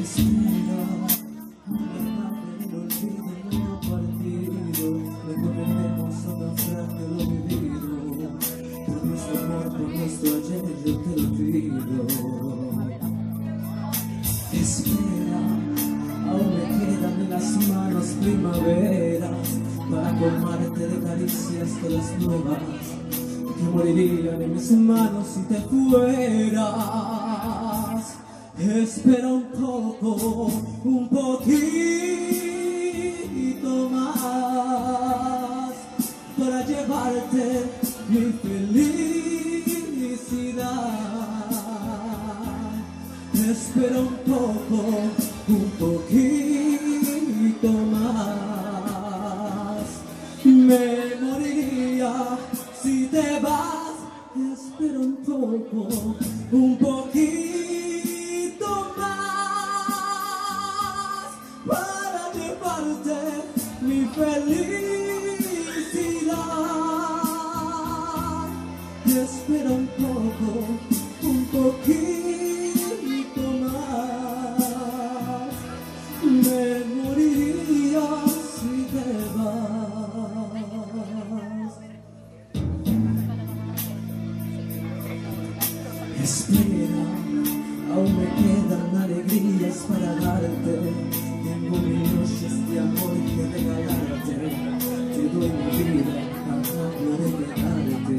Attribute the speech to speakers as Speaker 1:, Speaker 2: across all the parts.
Speaker 1: Espera, una en el olvido no ha partido. Recorreremos a naufragar lo vivido. Por nuestro amor, por nuestro ayer, yo te lo pido. Espera, aún me quedan en las manos primaveras para colmarte de mis manos si te fueras. Espera un poco, un poquito más para llevarte mi felicidad. Espera un poco, un poquito más. Me moriría si te vas. Espera un poco, un poquito mi felicidad. Espera un poco, un poquito más. Me moriría si te vas. Espera, aún me quedan alegrías para darte. Noches de amor que regalarte. Te doy mi vida a cambio de quedarte.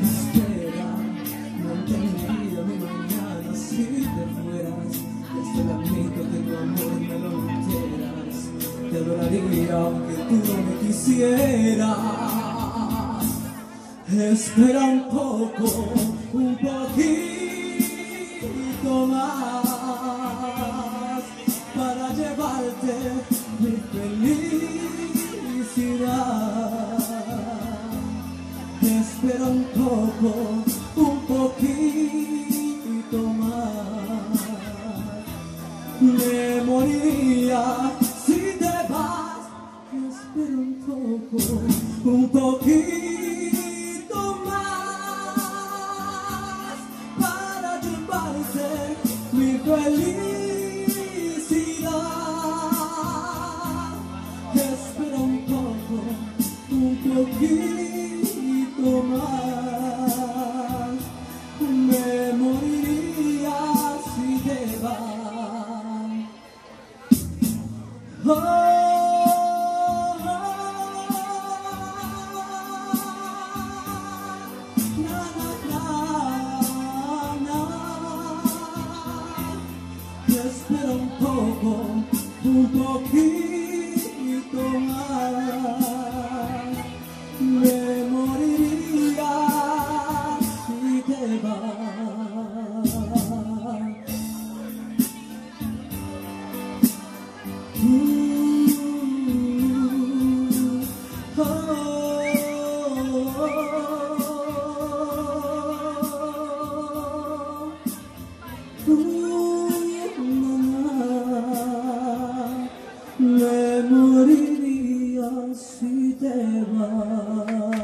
Speaker 1: Espera, no entendería mi mañana si te fueras. Desde el amigo que tu amor me lo quieras. Te adoraría aunque tú no me quisieras. Espera un poco, un poquito más llevarte mi felicidad. Espera un poco, un poquito más. Me moriría si te vas. Espera un poco, un poquito Oh, Espera un poco, un poquito muriría si te vas.